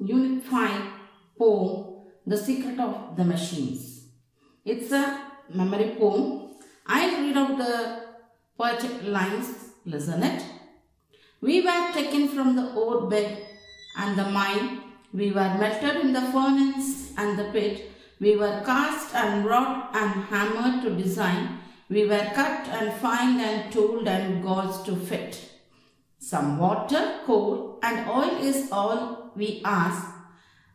Unit 5 poem The Secret of the Machines. It's a memory poem. I'll read out the poetic lines. Listen it. We were taken from the ore bed and the mine. We were melted in the furnace and the pit. We were cast and wrought and hammered to design. We were cut and fined and tooled and gauzed to fit. Some water, coal and oil is all we ask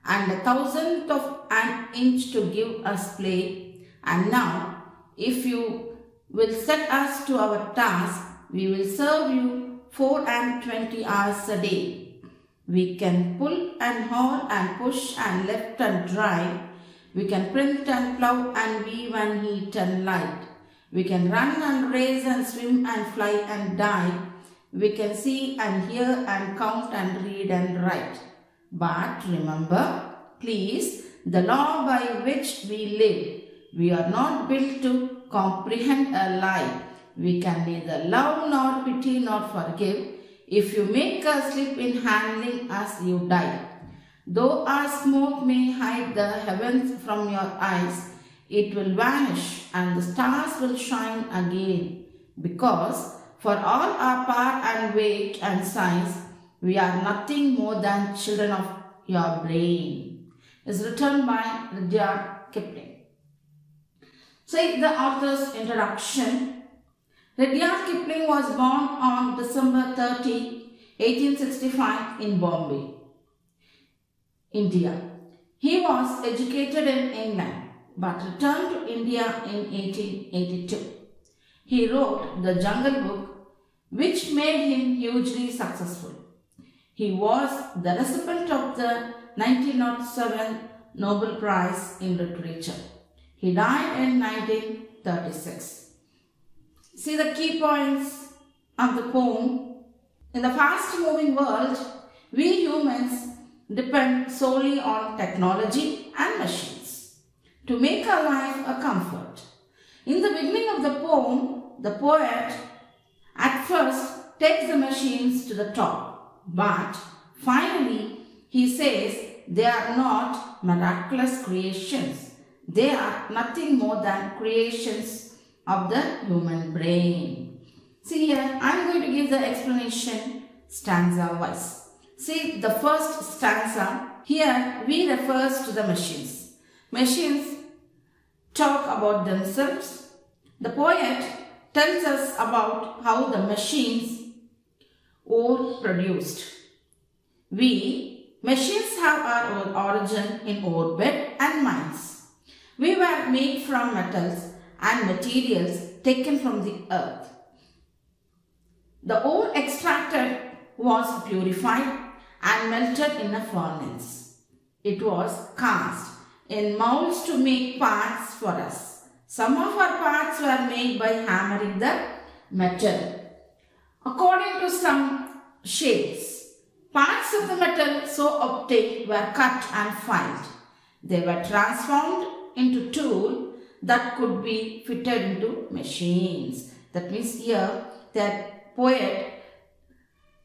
and a thousandth of an inch to give us play. And now, if you will set us to our task, we will serve you four and twenty hours a day. We can pull and haul and push and lift and drive. We can print and plow and weave and heat and light. We can run and race and swim and fly and dive. We can see and hear and count and read and write. But remember, please, the law by which we live, we are not built to comprehend a lie. We can neither love nor pity nor forgive. If you make a slip in handling us, you die. Though our smoke may hide the heavens from your eyes, it will vanish and the stars will shine again. Because for all our power and weight and size, we are nothing more than children of your brain. Is written by Rudyard Kipling. Say the author's introduction. Rudyard Kipling was born on December 30, 1865 in Bombay, India. He was educated in England but returned to India in 1882. He wrote The Jungle Book which made him hugely successful. He was the recipient of the 1907 Nobel Prize in Literature. He died in 1936. See the key points of the poem. In the fast moving world, we humans depend solely on technology and machines to make our life a comfort. In the beginning of the poem, the poet at first takes the machines to the top, but finally he says they are not miraculous creations. They are nothing more than creations of the human brain. See here, I am going to give the explanation stanza wise. See the first stanza, here we refers to the machines. Machines talk about themselves. The poet tells us about how the machines were produced. We, machines have our origin in ore bed and mines. We were made from metals and materials taken from the earth. The ore extracted was purified and melted in a furnace. It was cast in molds to make parts for us. Some of our parts were made by hammering the metal. According to some shapes, parts of the metal so obtained were cut and filed. They were transformed into tool that could be fitted into machines. That means here that poet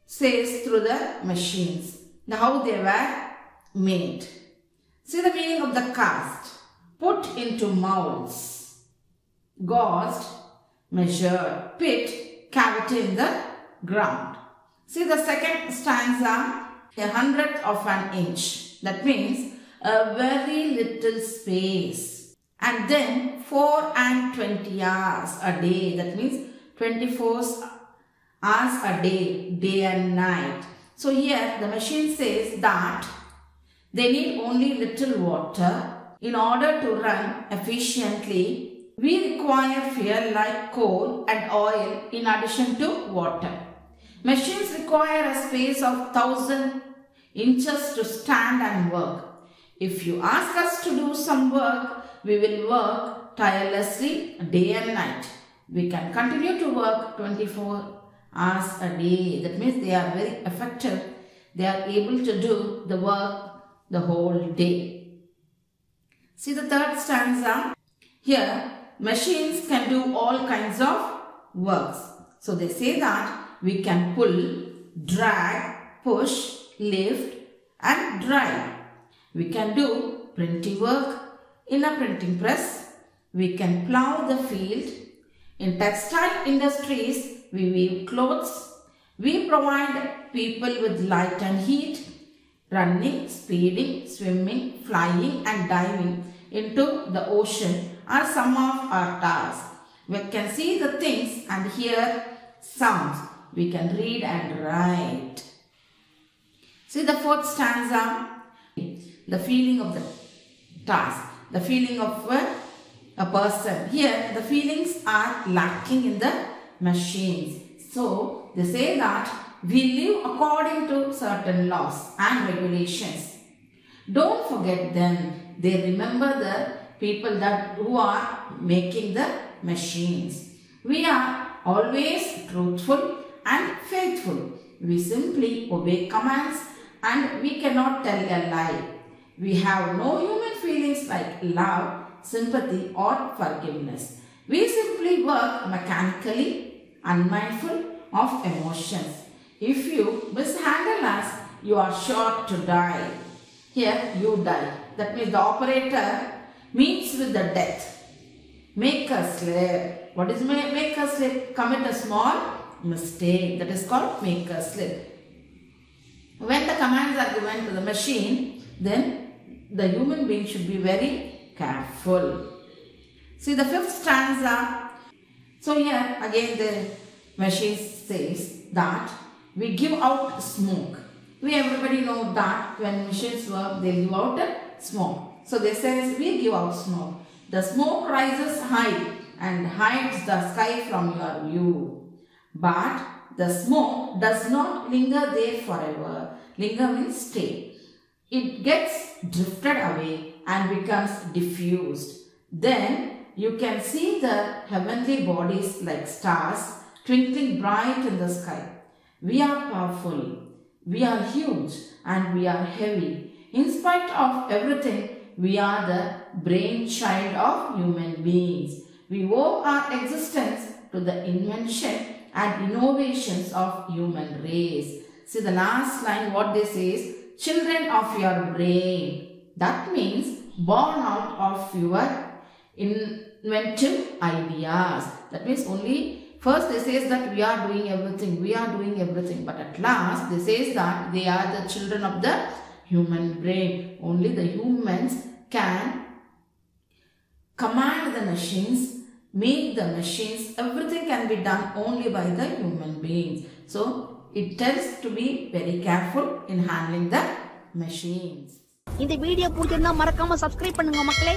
says through the machines how they were made. See the meaning of the cast. Put into molds, gauzed, measured, pit, cavity in the ground. See the second stanza, a hundredth of an inch. That means a very little space. And then 4 and 20 hours a day. That means 24 hours a day, day and night. So here the machine says that they need only little water. In order to run efficiently, we require fuel like coal and oil in addition to water. Machines require a space of 1000 inches to stand and work. If you ask us to do some work, we will work tirelessly day and night. We can continue to work 24 hours a day. That means they are very effective. They are able to do the work the whole day. See the third stanza. Here, machines can do all kinds of works. So they say that we can pull, drag, push, lift and drive. We can do printing work in a printing press. We can plow the field. In textile industries, we weave clothes. We provide people with light and heat. Running, speeding, swimming, flying and diving into the ocean are some of our tasks. We can see the things and hear sounds. We can read and write. See the fourth stanza, the feeling of the task, the feeling of a, a person. Here, the feelings are lacking in the machines. So, they say that we live according to certain laws and regulations. Don't forget them. They remember the people that who are making the machines. We are always truthful and faithful. We simply obey commands and we cannot tell a lie. We have no human feelings like love, sympathy or forgiveness. We simply work mechanically, unmindful of emotions. If you mishandle us, you are sure to die. Here you die. That means the operator meets with the death. Make a slip. What is ma- make a slip? Commit a small mistake. That is called make a slip. When the commands are given to the machine, then the human being should be very careful. See the fifth stanza. So here again the machine says that we give out smoke. We everybody know that when machines work, they give out smoke. So they says we give out smoke. The smoke rises high and hides the sky from your view. But the smoke does not linger there forever. Linger means stay. It gets drifted away and becomes diffused. Then you can see the heavenly bodies like stars twinkling bright in the sky. We are powerful, we are huge, and we are heavy. In spite of everything, we are the brainchild of human beings. We owe our existence to the invention and innovations of human race. See the last line what they say is children of your brain. That means born out of your inventive ideas. That means only first they says that we are doing everything, we are doing everything. But at last they says that they are the children of the human brain. Only the humans can command the machines, make the machines, everything can be done only by the human beings. So it tells to be very careful in handling the machines. இந்த video பிடிச்சிருந்தா மறக்காம subscribe பண்ணுங்க மக்களே